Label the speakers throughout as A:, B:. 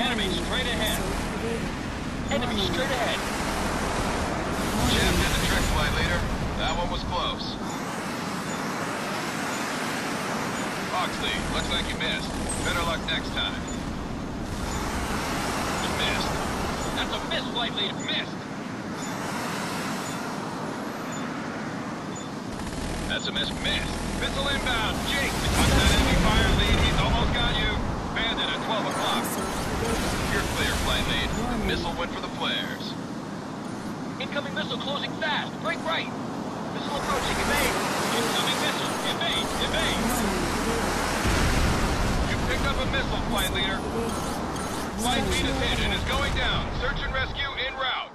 A: Enemy straight ahead. Enemy straight ahead.
B: Jeff did the trick, flight leader. That one was close. Oxley, looks like you missed. Better luck next time. You missed.
A: That's a miss, flight leader.
B: Missed. That's a miss. Missed. Missile inbound. Jake, touch that enemy fire lead. He's almost got you. Bandit at 12 o'clock. Clear, flight missile went for the flares.
A: Incoming missile closing fast. Break right. Missile approaching. Evade. Incoming missile. Evade. Evade.
B: You picked up a missile, flight leader. Flight lead and is going down. Search and rescue en route.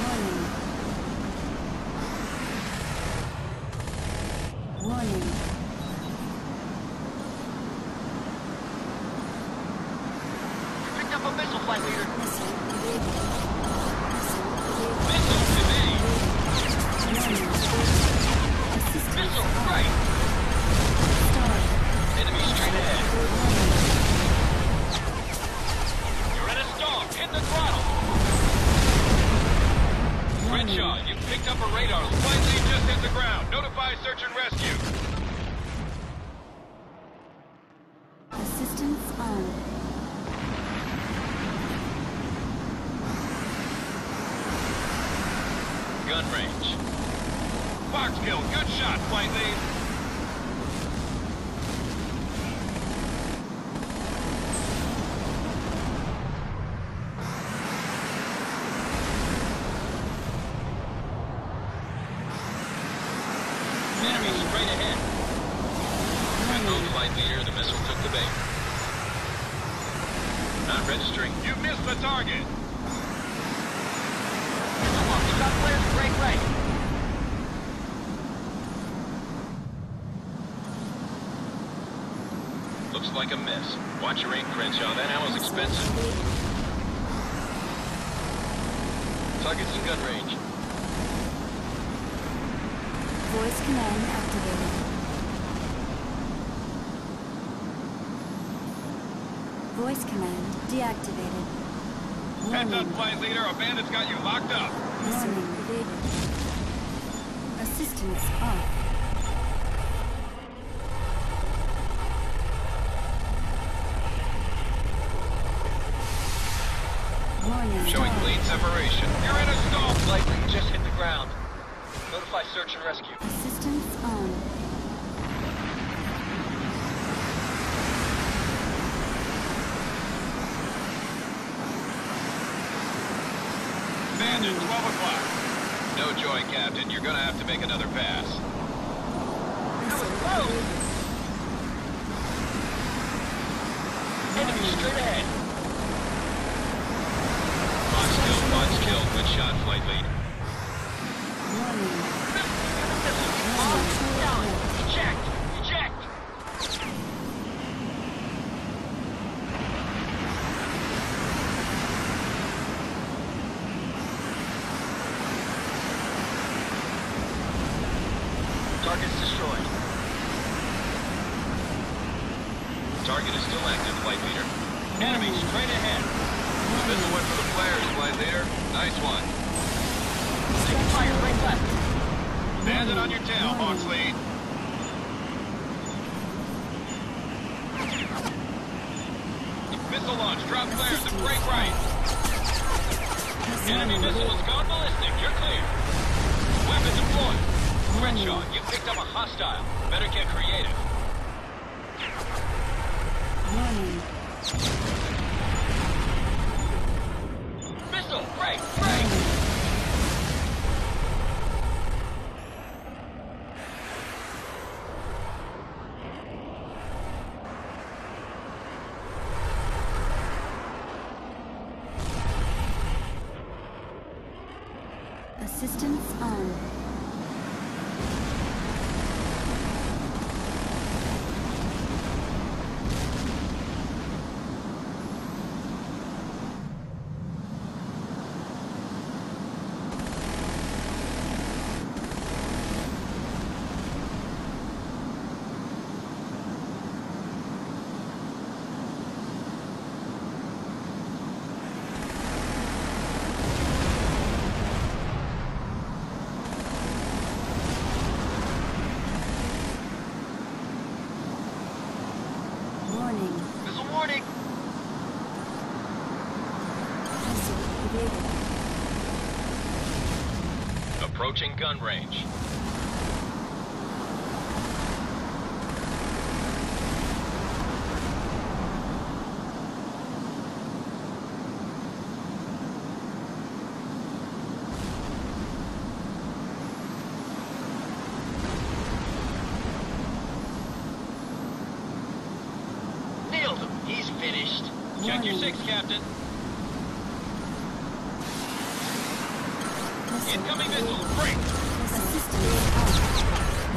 C: Warning. Warning.
A: You picked up a missile, flight leader.
C: Missile evaded. Missile evaded.
A: Missile. Evade.
C: Warning.
A: Enemy straight ahead. You're a. Hit the throttle.
B: Crenshaw, you picked up a radar. Flight just hit the ground. Notify search and rescue.
C: Assistance on.
B: Gun range. Fox kill. Good shot, flight lead.
A: Enemy straight ahead.
B: Echo flight leader. The missile took the bait. Not registering. You missed the target.
A: Come on. Got flares. Break right.
B: Looks like a miss. Watch your aim, Crenshaw. That ammo's expensive. Target's in gun range.
C: Voice command activated. Voice command deactivated.
B: Heads up, flight leader. A bandit's got you locked up.
C: Evaded. Assistance off. Warning.
B: Showing
C: start.
B: lead separation. You're in a stall.
A: Flight lead just hit the ground. Notify search and rescue.
C: Assistance on.
B: Bandit, 12 o'clock. No joy, Captain. You're gonna have to make another pass.
A: That was close. Enemy straight ahead.
B: Kill, Fox kill. Good shot, flight lead.
C: Warning.
A: Missile. Down. Eject. Eject. Target's destroyed.
B: Target is still active, flight leader.
A: Enemy straight ahead.
B: Missile went for the flares, flight leader. Nice one.
A: Taking fire right left.
B: Bandit on your tail, lead. Missile launch, drop flares and break right.
A: Enemy missile has gone ballistic. You're clear.
B: Weapon deployed.
A: Crenshaw, you picked up a hostile. Better get creative.
C: Warning.
A: Break, break.
C: Assistance on.
A: Approaching gun range.
D: Nailed him. He's finished.
A: Check your six, Captain. Incoming missile. Break.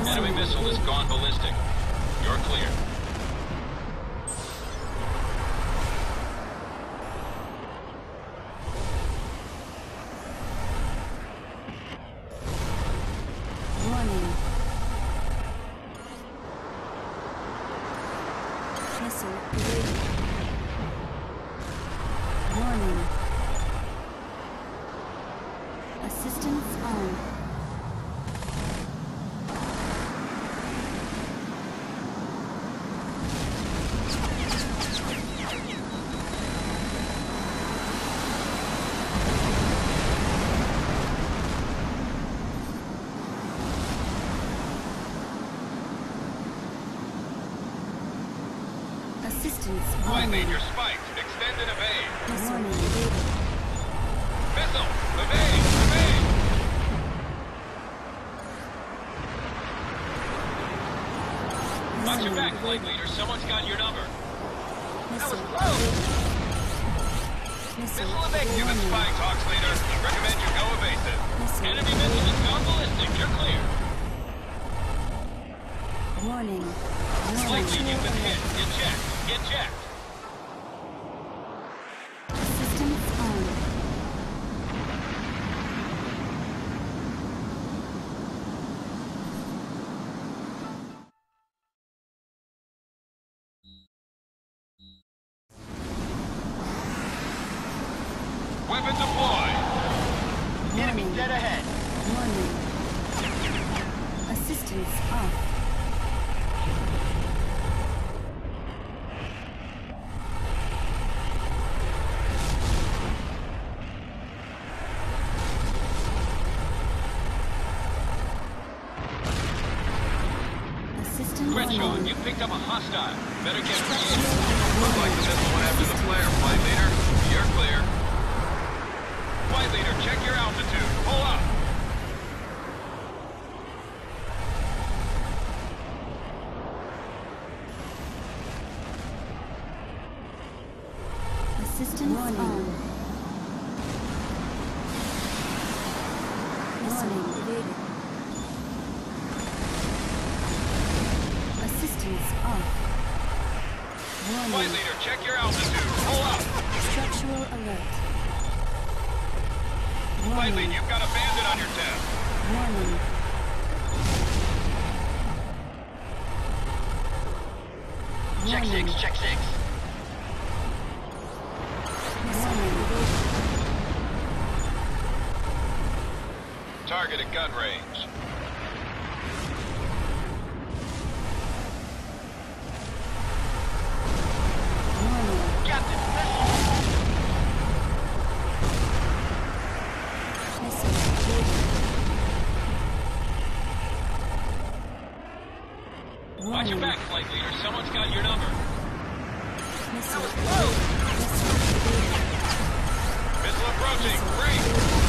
A: Enemy missile has gone ballistic. You're clear.
B: Assistance on. Assistance on.
A: lead, you're spiked. Extend and evade.
B: Missile
A: flight leader. Someone's got your number.
B: Missile
D: That
B: was close.
D: Missile
A: Missile been
B: warning.
A: spiked, Hawks leader. Recommend you go evasive.
B: Missile
A: Enemy missile has gone ballistic. You're clear.
B: Warning.
A: Flight
B: Warning.
A: lead, you've been hit. Get checked. Get checked.
D: Enemy dead ahead.
B: Warning. Assistance off. Assistance
A: you picked up a hostile. Better get creative. Looks like the missile went after the flare, flight leader. You're clear. Flight leader, check your altitude. Pull up.
B: Assistance on. Warning. Assistance off.
A: Flight leader, check your altitude. Pull up.
B: Structural alert. Warning.
A: you've got a bandit on your test.
B: Warning.
D: Check six. Check six.
B: Warning.
A: Target at gun range. Watch your back, flight leader. Someone's got your number.
B: Missile
D: close.
B: evaded. Missile evaded.
A: Missile approaching.